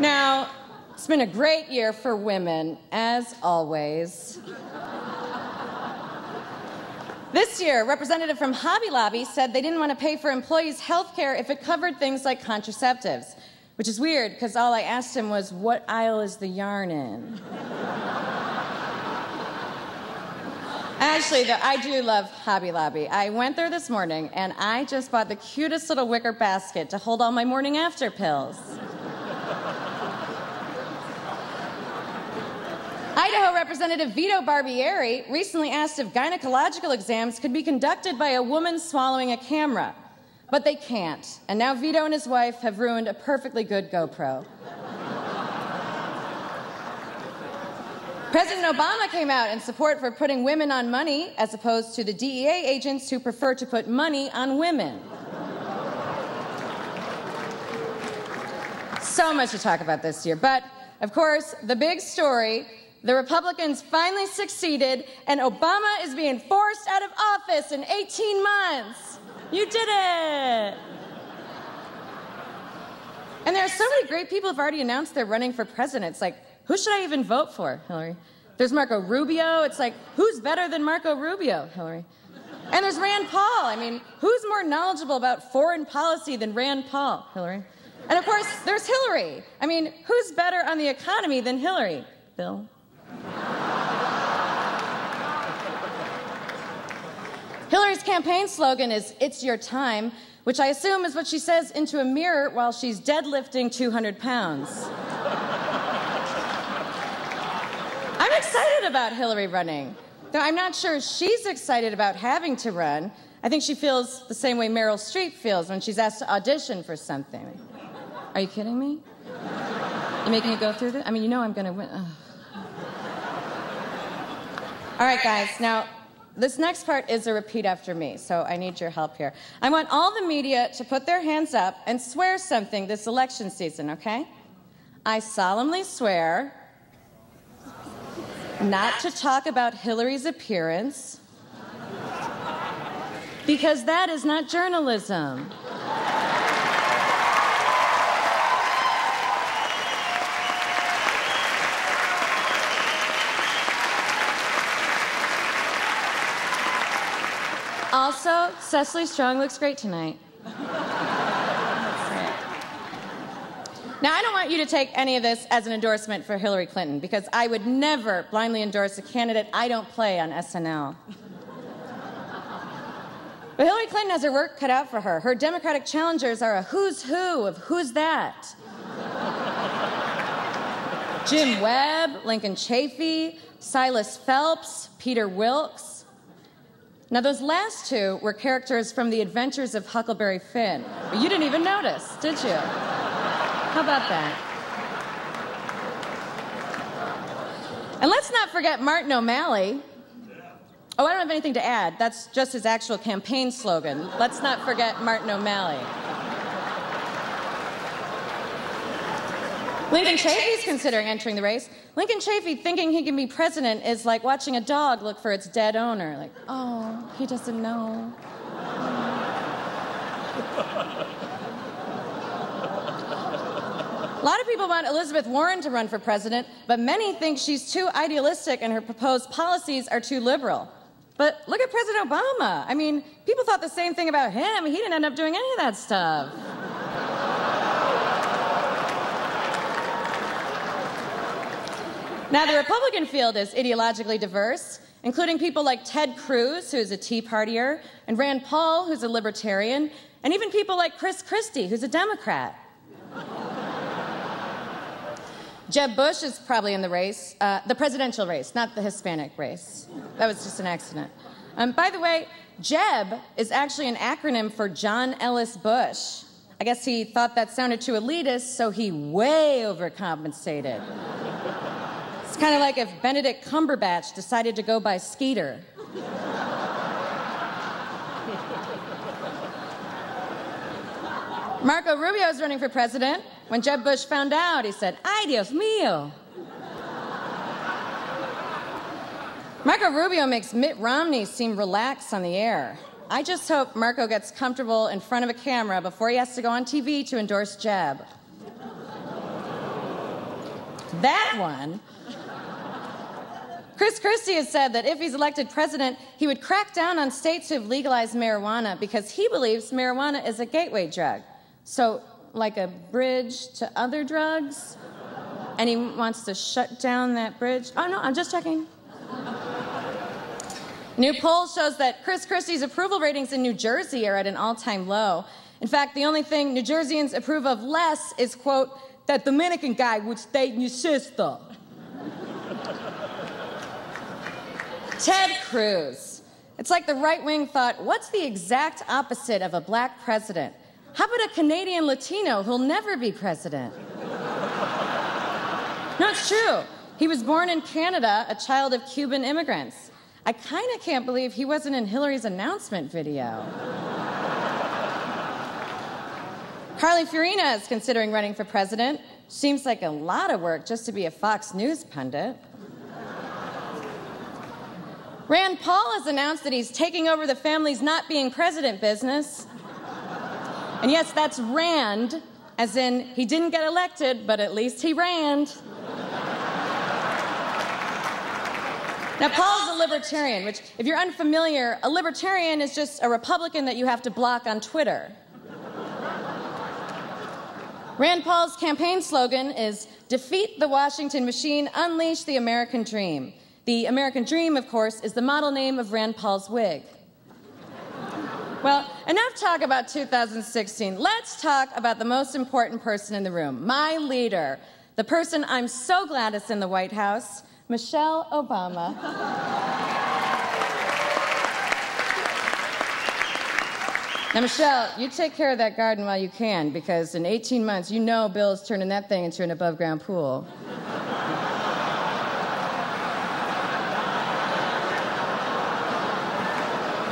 Now, it's been a great year for women, as always. This year, a representative from Hobby Lobby said they didn't want to pay for employees' health care if it covered things like contraceptives, which is weird because all I asked him was, What aisle is the yarn in? Actually, though, I do love Hobby Lobby. I went there this morning and I just bought the cutest little wicker basket to hold all my morning after pills. Idaho Representative Vito Barbieri recently asked if gynecological exams could be conducted by a woman swallowing a camera. But they can't. And now Vito and his wife have ruined a perfectly good GoPro. President Obama came out in support for putting women on money as opposed to the DEA agents who prefer to put money on women. So much to talk about this year. But, of course, the big story the Republicans finally succeeded, and Obama is being forced out of office in 18 months. You did it. And there are so many great people who've already announced they're running for president. It's like, who should I even vote for, Hillary? There's Marco Rubio. It's like, who's better than Marco Rubio, Hillary? And there's Rand Paul. I mean, who's more knowledgeable about foreign policy than Rand Paul, Hillary? And of course, there's Hillary. I mean, who's better on the economy than Hillary? Bill? Hillary's campaign slogan is It's Your Time, which I assume is what she says into a mirror while she's deadlifting 200 pounds. I'm excited about Hillary running, though I'm not sure she's excited about having to run. I think she feels the same way Meryl Streep feels when she's asked to audition for something. Are you kidding me? You making me go through this? I mean, you know I'm to win. Ugh. All right, guys. Now, this next part is a repeat after me, so I need your help here. I want all the media to put their hands up and swear something this election season, okay? I solemnly swear not to talk about Hillary's appearance because that is not journalism. Also, Cecily Strong looks great tonight. Now, I don't want you to take any of this as an endorsement for Hillary Clinton because I would never blindly endorse a candidate I don't play on SNL. But Hillary Clinton has her work cut out for her. Her Democratic challengers are a who's who of who's that. Jim Webb, Lincoln Chafee, Silas Phelps, Peter Wilkes. Now, those last two were characters from The Adventures of Huckleberry Finn. You didn't even notice, did you? How about that? And let's not forget Martin O'Malley. Oh, I don't have anything to add. That's just his actual campaign slogan. Let's not forget Martin O'Malley. Lincoln Chafee's considering entering the race. Lincoln Chafee thinking he can be president is like watching a dog look for its dead owner. Like, oh, he doesn't know. A lot of people want Elizabeth Warren to run for president, but many think she's too idealistic and her proposed policies are too liberal. But look at President Obama. I mean, people thought the same thing about him. He didn't end up doing any of that stuff. Now, the Republican field is ideologically diverse, including people like Ted Cruz, who is a Tea Partier, and Rand Paul, who's a libertarian, and even people like Chris Christie, who's a Democrat. Jeb Bush is probably in the race, uh, the presidential race, not the Hispanic race. That was just an accident. Um, by the way, Jeb is actually an acronym for John Ellis Bush. I guess he thought that sounded too elitist, so he way overcompensated. It's kind of like if Benedict Cumberbatch decided to go by Skeeter. Marco Rubio is running for president. When Jeb Bush found out, he said, Ay, Dios mío. Marco Rubio makes Mitt Romney seem relaxed on the air. I just hope Marco gets comfortable in front of a camera before he has to go on TV to endorse Jeb. that one. Chris Christie has said that if he's elected president, he would crack down on states who have legalized marijuana because he believes marijuana is a gateway drug. So, like a bridge to other drugs? And he wants to shut down that bridge? Oh, no, I'm just checking. New poll shows that Chris Christie's approval ratings in New Jersey are at an all time low. In fact, the only thing New Jerseyans approve of less is, quote, that Dominican guy would stay in your sister. Ted Cruz. It's like the right wing thought, what's the exact opposite of a black president? How about a Canadian Latino who'll never be president? no, it's true. He was born in Canada, a child of Cuban immigrants. I kind of can't believe he wasn't in Hillary's announcement video. Carly Fiorina is considering running for president. Seems like a lot of work just to be a Fox News pundit. Rand Paul has announced that he's taking over the family's not being president business. And yes, that's Rand, as in he didn't get elected, but at least he ran. Now, Paul's a libertarian, which, if you're unfamiliar, a libertarian is just a Republican that you have to block on Twitter. Rand Paul's campaign slogan is Defeat the Washington Machine, Unleash the American Dream. The American Dream, of course, is the model name of Rand Paul's wig. Well, enough talk about 2016. Let's talk about the most important person in the room my leader, the person I'm so glad is in the White House, Michelle Obama. Now, Michelle, you take care of that garden while you can, because in 18 months, you know Bill's turning that thing into an above ground pool.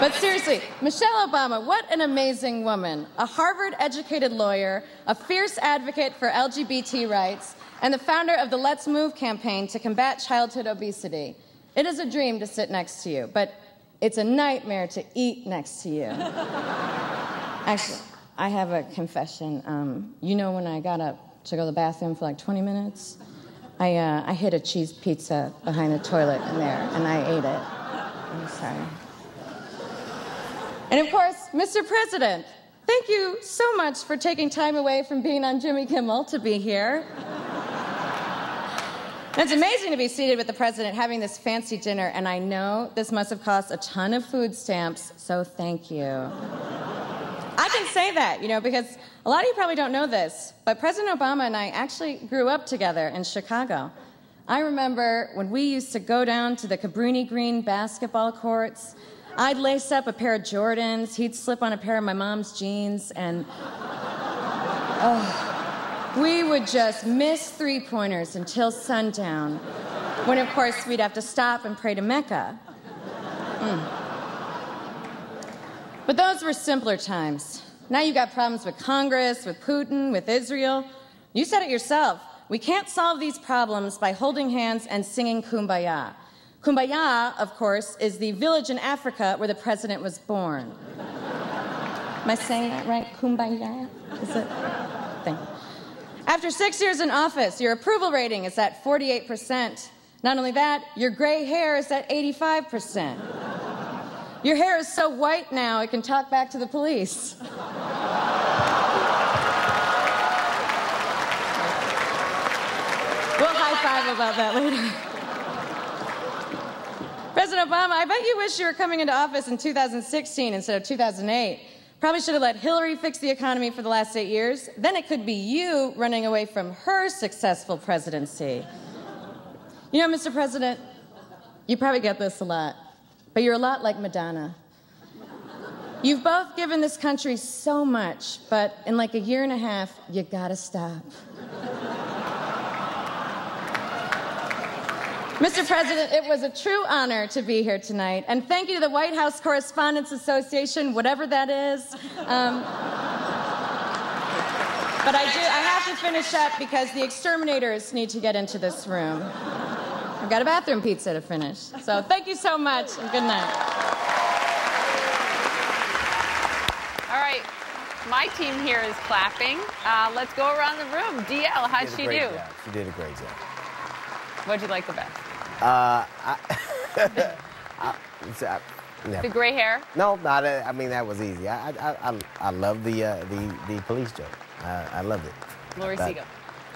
But seriously, Michelle Obama, what an amazing woman. A Harvard educated lawyer, a fierce advocate for LGBT rights, and the founder of the Let's Move campaign to combat childhood obesity. It is a dream to sit next to you, but it's a nightmare to eat next to you. Actually, I have a confession. Um, you know, when I got up to go to the bathroom for like 20 minutes, I, uh, I hid a cheese pizza behind the toilet in there, and I ate it. I'm sorry. And of course, Mr. President, thank you so much for taking time away from being on Jimmy Kimmel to be here. It's amazing to be seated with the president having this fancy dinner, and I know this must have cost a ton of food stamps, so thank you. I can say that, you know, because a lot of you probably don't know this, but President Obama and I actually grew up together in Chicago. I remember when we used to go down to the Cabrini Green basketball courts I'd lace up a pair of Jordans, he'd slip on a pair of my mom's jeans, and oh, we would just miss three pointers until sundown, when of course we'd have to stop and pray to Mecca. Mm. But those were simpler times. Now you've got problems with Congress, with Putin, with Israel. You said it yourself. We can't solve these problems by holding hands and singing kumbaya. Kumbaya, of course, is the village in Africa where the president was born. Am I saying that right? Kumbaya? Is it? After six years in office, your approval rating is at 48%. Not only that, your gray hair is at 85%. Your hair is so white now, it can talk back to the police. We'll high five about that later. President Obama, I bet you wish you were coming into office in 2016 instead of 2008. Probably should have let Hillary fix the economy for the last eight years. Then it could be you running away from her successful presidency. You know, Mr. President, you probably get this a lot, but you're a lot like Madonna. You've both given this country so much, but in like a year and a half, you gotta stop. Mr. President, it was a true honor to be here tonight. And thank you to the White House Correspondents Association, whatever that is. Um, but I, do, I have to finish up because the exterminators need to get into this room. I've got a bathroom pizza to finish. So thank you so much and good night. All right. My team here is clapping. Uh, let's go around the room. DL, how'd she, she do? Job. She did a great job. What'd you like the best? Uh, I, I, I, The gray hair? No, not. uh, I mean, that was easy. I, I, I, I love the, uh, the, the police joke. I, I loved it. Laurie That- Segall.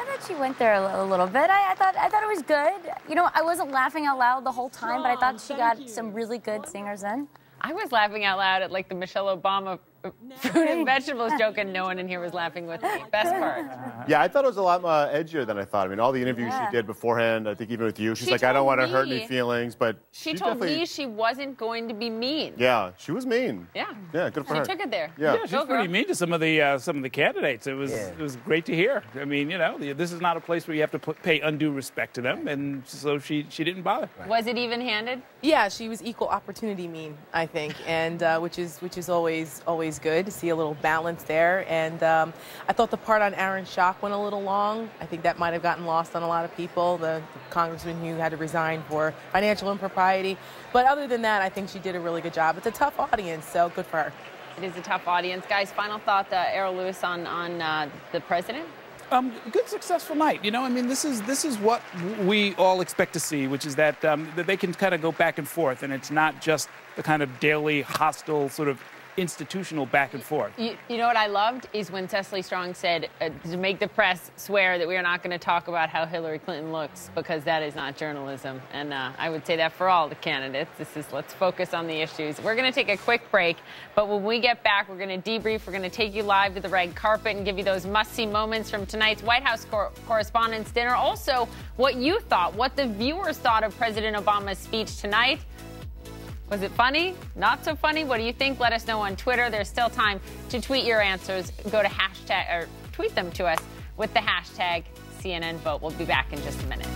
I thought she went there a, a little bit. I, I thought I thought it was good. You know, I wasn't laughing out loud the whole time, but I thought she got some really good singers in. I was laughing out loud at like the Michelle Obama uh, fruit and vegetables joke, and no one in here was laughing with me. Best part. Yeah, I thought it was a lot uh, edgier than I thought. I mean, all the interviews Yeah. she did beforehand, I think even with you, she's She like, I don't want to hurt any feelings, but She she told me she wasn't going to be mean. Yeah, she was mean. Yeah. Yeah, good for She her. took it there. Yeah. Yeah, she's Go, girl. pretty mean to some of the uh, some of the candidates. It was Yeah. it was great to hear. I mean, you know, this is not a place where you have to put, pay undue respect to them, and so she she didn't bother. Was it even handed? Yeah, she was equal opportunity mean, I think, and uh, which is which is always always good to see a little balance there. And um, I thought the part on Aaron Schock went a little long. I think that might have gotten lost on a lot of people. The congressman who had to resign for financial impropriety. But other than that, I think she did a really good job. It's a tough audience, so good for her. It is a tough audience. Guys, final thought, uh, Errol Louis on, on uh, the president? Um, good successful night. You know, I mean, this is this is what we all expect to see, which is that um, that they can kind of go back and forth, and it's not just the kind of daily hostile sort of institutional back and forth. You, you know what I loved is when Cecily Strong said uh, to make the press swear that we are not going to talk about how Hillary Clinton looks because that is not journalism. And uh, I would say that for all the candidates. This is let's focus on the issues. We're going to take a quick break, but when we get back, we're going to debrief. We're going to take you live to the red carpet and give you those must-see moments from tonight's White House cor- Correspondents' Dinner. Also, what you thought, what the viewers thought of President Obama's speech tonight. Was it funny? Not so funny? What do you think? Let us know on Twitter. There's still time to tweet your answers. Go to hashtag or tweet them to us with the hashtag CNN Vote. We'll be back in just a minute.